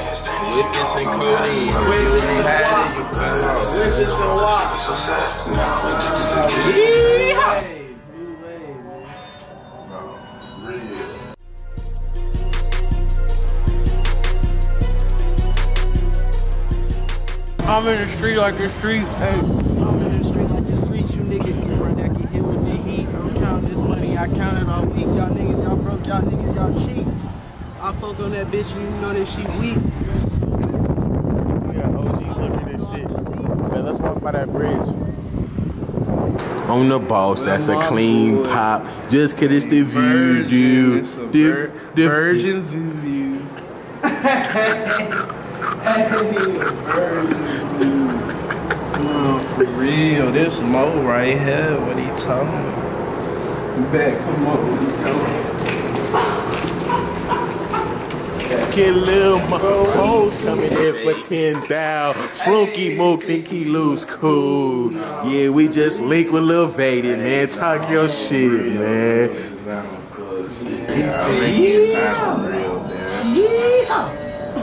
And and what? Yeehaw! I'm in the street like the street. Hey, I'm in the street like the street. You niggas get right that get hit with the heat. I'm counting this money. I counted all week. Y'all niggas, y'all broke. Y'all niggas, y'all cheap. I on that bitch and you know that she weak. We got OG looking at shit. Man, let's walk by that bridge. On the boss, that's a clean pop. Just cause it's the view, dude. It's a Diff- diff- Virgin view. No, for real, this Mo right here, what he talking about? Back, come on. Get Lil Mo's coming in for 10,000. Flunky Mo think he lose cool. Yeah, we just link with Lil Vaden, man. Talk your shit, man.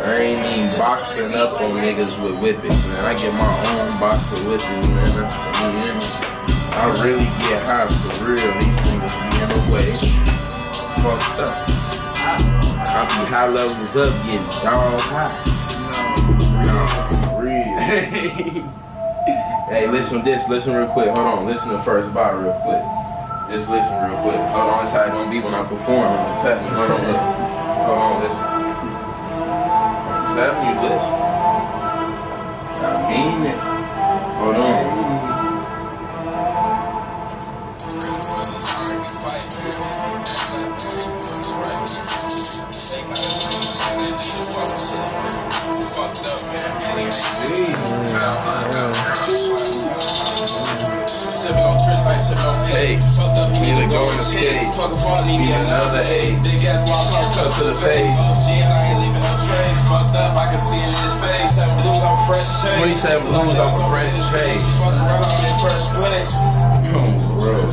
I ain't even boxing up on niggas with whippets, man. I get my own box of whippets, man. That's for me, man. I really get high for real. Be high levels up, getting dog high. No, for real. hey, listen to this. Listen real quick. Hold on. Listen to first bar real quick. Just listen real quick. Hold on. That's how it gonna be when I perform. I'm gonna tell you. Hold on. Look. Hold on. Listen. I'm telling you, listen. I mean it. Hold on. Hey, need to go on the skate. Another A. Big ass long car cut to the face. OG and I ain't leaving no trace. Fucked up, I can see it in his face. Seven blues a fresh chase. 27 blues off a fresh chase. Fuck around, I'm in first place. Oh, bro.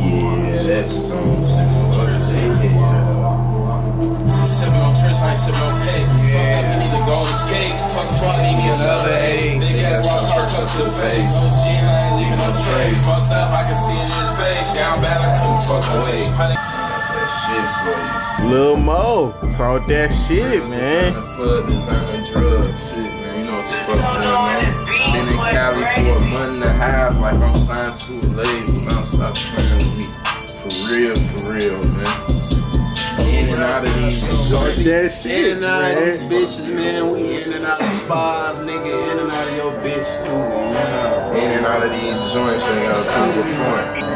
Yeah, that's some leaving. Fucked up, I can see in his face. Down bad, I couldn't fuck away. That shit for. Lil Mo, talk that shit, man. Plug, designer drug shit, man. You know what the fuck going on. Been in Cali for a month and a half, like I'm signed to a label. Now stop playing with me. For real, for real, man. In and out of these Talk joints. That shit, In and out of these bitches, man. We in and out of spas, nigga. In and out of your bitch, too, man. In and out of these joints, ain't gotta prove a point.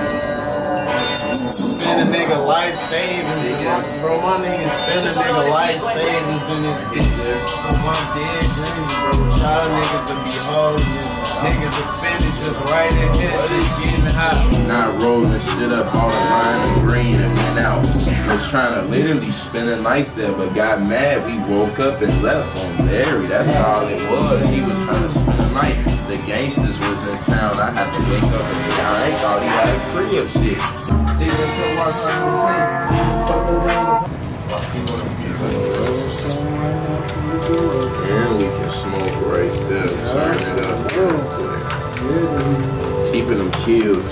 Spend a nigga life savings, bro. My nigga spend a nigga life savings in this bitch. On my dead dreams, bro. Y'all niggas to be hoes. Niggas to spend it just right in here, just getting hot. Not rolling shit up all the line and green and went out. Was trying to literally spend a night there, but got mad. We woke up and left on Larry. That's all it was. He was trying to spend the night. The gangsters was in town. I had to wake up and get I ain't thought he had a crib shit. And we can smoke right there. Keeping them kills.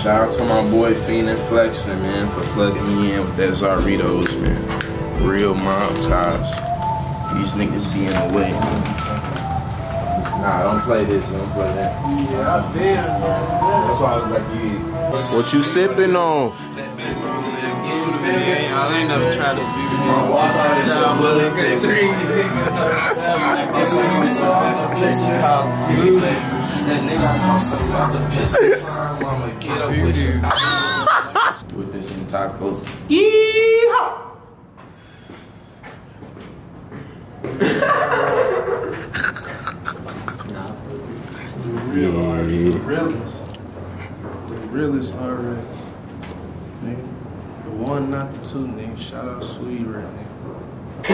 Shout out to my boy Fiend and Flexin, man, for plugging me in with that Zarritos, man. Real mob ties. These niggas be in the way. Nah, don't play this, don't play that. Yeah, I've been, That's why I was like, yeah. What you sipping on? Yeah, y'all ain't never tried to view me. Y'all motherfucking green With this in tacos. real artists, the realest. The realest artists. Nigga. The one, not the two, nigga. Shout out Sweet Red, nigga.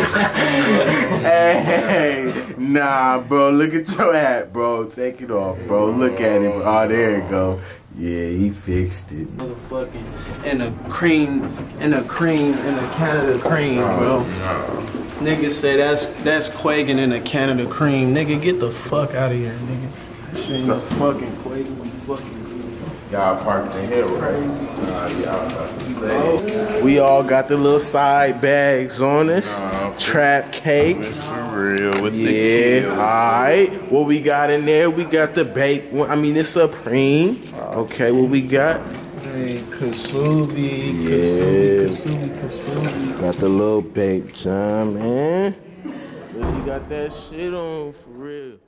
Hey, nah, bro. Look at your hat, bro. Take it off, bro. Look at it. Oh, there you go. Yeah, he fixed it. Motherfucking and a cream and a cream and a Canada cream, oh, bro. Niggas say that's that's Quaking in a Canada cream. Nigga, get the fuck out of here, nigga. That shit no fucking Quaking, you fucking. Y'all parked in here, right? Nah, y'all about to say. We all got the little side bags on us. Nah, Trap cake. For real with the Yeah, alright. What we got in there? We got the bake. I mean, it's supreme. Okay, what we got? Hey, Kasubi, Yeah. Kasubi, Kasubi, Kasubi. Got the little bake, John, man. Really got that shit on for real.